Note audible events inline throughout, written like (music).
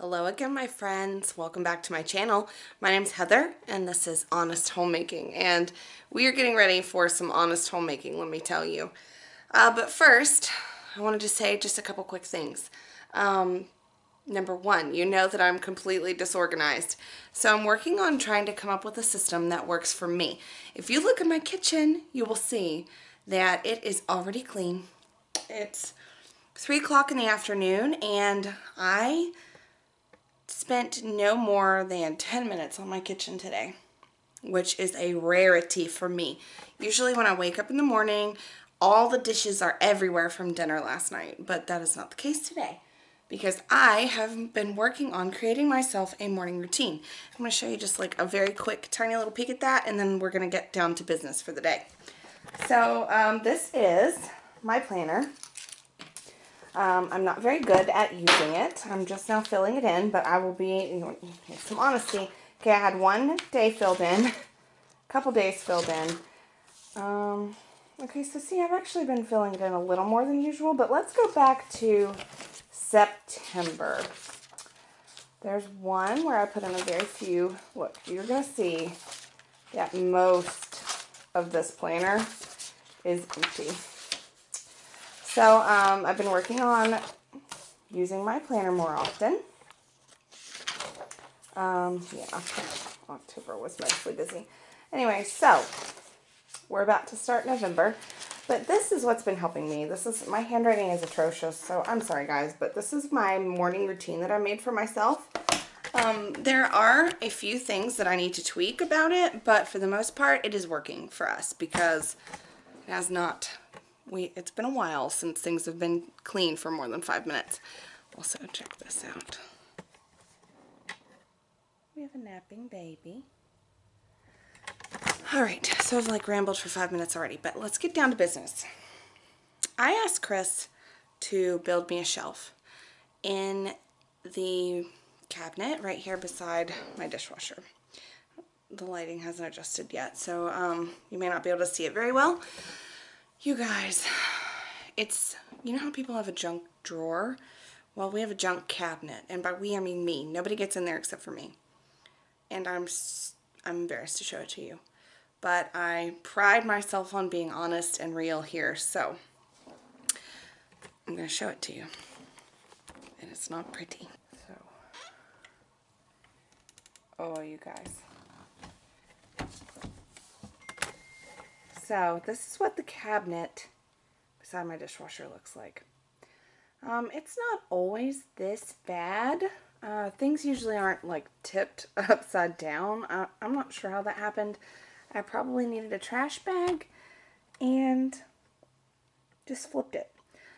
Hello again, my friends. Welcome back to my channel. My name's Heather, and this is Honest Homemaking, and we are getting ready for some honest homemaking, let me tell you. Uh, but first, I wanted to say just a couple quick things. Um, number one, you know that I'm completely disorganized, so I'm working on trying to come up with a system that works for me. If you look at my kitchen, you will see that it is already clean. It's 3 o'clock in the afternoon, and I spent no more than 10 minutes on my kitchen today, which is a rarity for me. Usually when I wake up in the morning, all the dishes are everywhere from dinner last night, but that is not the case today because I have been working on creating myself a morning routine. I'm going to show you just like a very quick tiny little peek at that and then we're going to get down to business for the day. So um, this is my planner. Um, I'm not very good at using it. I'm just now filling it in, but I will be, some honesty. Okay, I had one day filled in, a couple days filled in. Um, okay, so see, I've actually been filling it in a little more than usual, but let's go back to September. There's one where I put in a very few. Look, you're going to see that most of this planner is empty. So um, I've been working on using my planner more often. Um, yeah, October was mostly busy. Anyway, so we're about to start November, but this is what's been helping me. This is, my handwriting is atrocious, so I'm sorry guys, but this is my morning routine that I made for myself. Um, there are a few things that I need to tweak about it, but for the most part, it is working for us because it has not we it's been a while since things have been clean for more than five minutes. Also, check this out. We have a napping baby. All right, so I've like rambled for five minutes already, but let's get down to business. I asked Chris to build me a shelf in the cabinet right here beside my dishwasher. The lighting hasn't adjusted yet, so um, you may not be able to see it very well. You guys, it's, you know how people have a junk drawer? Well, we have a junk cabinet, and by we, I mean me. Nobody gets in there except for me. And I'm, I'm embarrassed to show it to you. But I pride myself on being honest and real here, so I'm going to show it to you. And it's not pretty. So, oh, you guys. So this is what the cabinet beside my dishwasher looks like. Um, it's not always this bad. Uh, things usually aren't like tipped (laughs) upside down. I'm not sure how that happened. I probably needed a trash bag and just flipped it.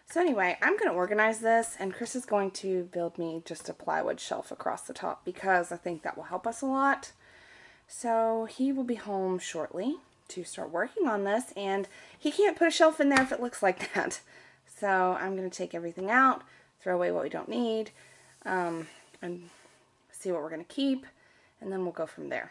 So anyway, I'm going to organize this and Chris is going to build me just a plywood shelf across the top because I think that will help us a lot. So he will be home shortly to start working on this and he can't put a shelf in there if it looks like (laughs) that. So I'm going to take everything out, throw away what we don't need, um, and see what we're going to keep, and then we'll go from there.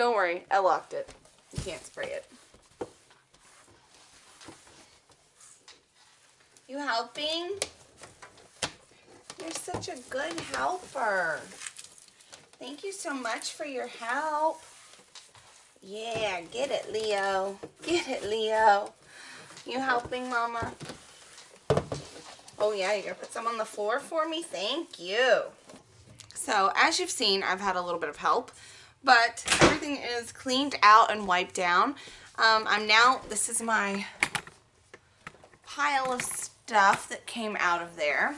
Don't worry, I locked it. You can't spray it. You helping? You're such a good helper. Thank you so much for your help. Yeah, get it, Leo. Get it, Leo. You helping, Mama? Oh, yeah, you're going to put some on the floor for me? Thank you. So, as you've seen, I've had a little bit of help but everything is cleaned out and wiped down. Um, I'm now, this is my pile of stuff that came out of there.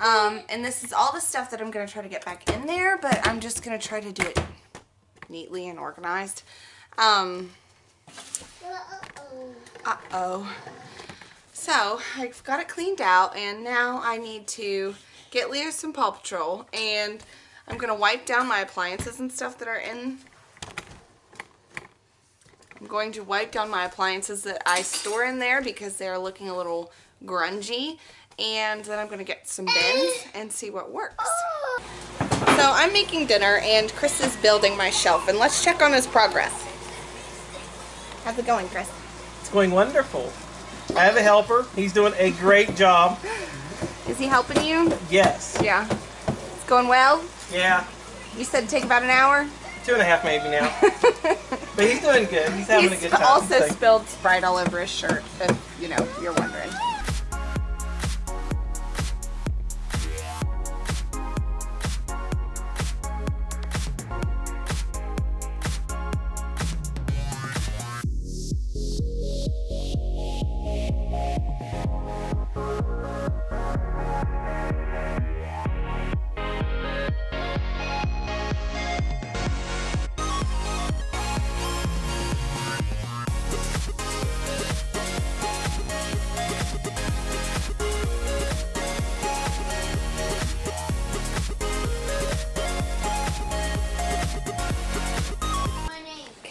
Um, and this is all the stuff that I'm going to try to get back in there, but I'm just going to try to do it neatly and organized. Um, uh-oh. So, I've got it cleaned out, and now I need to get Leo some Paw Patrol, and I'm going to wipe down my appliances and stuff that are in I'm going to wipe down my appliances that I store in there because they're looking a little grungy. And then I'm going to get some bins and see what works. So I'm making dinner and Chris is building my shelf. And let's check on his progress. How's it going, Chris? It's going wonderful. I have a helper. He's doing a great job. Is he helping you? Yes. Yeah. Going well? Yeah. You said take about an hour? Two and a half maybe now. (laughs) but he's doing good. He's having he's a good time. also so. spilled Sprite all over his shirt, if, you know, you're wondering.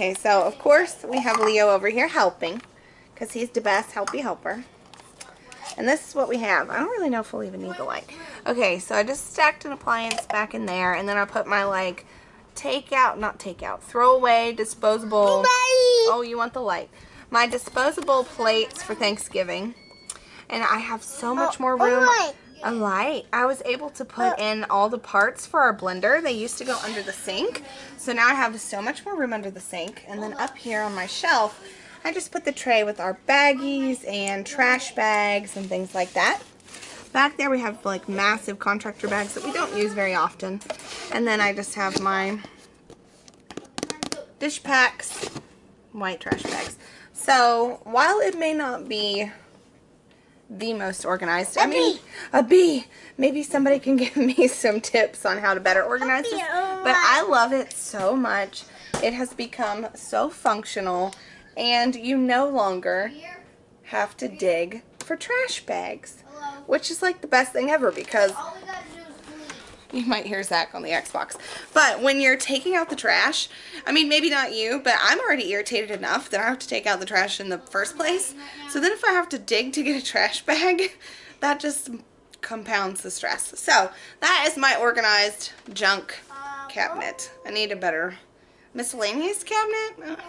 Okay, so of course we have Leo over here helping because he's the best helpy helper. And this is what we have. I don't really know if we'll even need the light. Okay, so I just stacked an appliance back in there and then I put my like takeout, not takeout, throwaway disposable. Oh, you want the light. My disposable plates for Thanksgiving. And I have so much oh, more oh room a light. I was able to put oh. in all the parts for our blender. They used to go under the sink. So now I have so much more room under the sink. And then up here on my shelf, I just put the tray with our baggies and trash bags and things like that. Back there we have like massive contractor bags that we don't use very often. And then I just have my dish packs, white trash bags. So while it may not be the most organized. A I mean, bee. a bee. Maybe somebody can (laughs) give me some tips on how to better organize this. But I love it so much. It has become so functional and you no longer have to dig for trash bags. Which is like the best thing ever because (laughs) you might hear Zach on the Xbox. But when you're taking out the trash, I mean, maybe not you, but I'm already irritated enough that I have to take out the trash in the first place. So then if I have to dig to get a trash (laughs) bag, that just compounds the stress. So that is my organized junk cabinet. I need a better miscellaneous cabinet.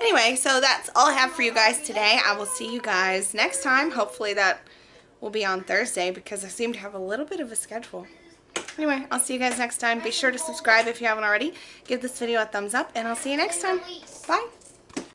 Anyway, so that's all I have for you guys today. I will see you guys next time. Hopefully that will be on Thursday because I seem to have a little bit of a schedule. Anyway, I'll see you guys next time. Be sure to subscribe if you haven't already. Give this video a thumbs up, and I'll see you next time. Bye.